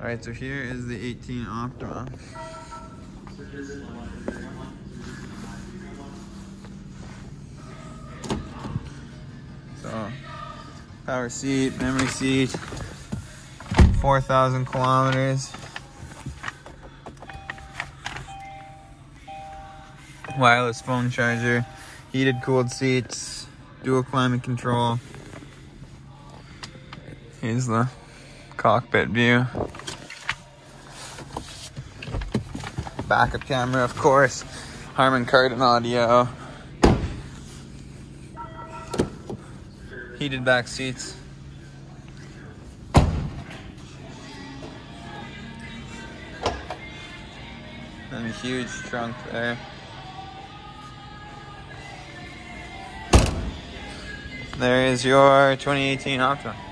All right, so here is the 18 Optima. So, power seat, memory seat, 4,000 kilometers. Wireless phone charger, heated cooled seats, dual climate control. Here's the cockpit view. Backup camera, of course. Harman Kardon audio. Heated back seats. And a huge trunk there. There is your 2018 Optima.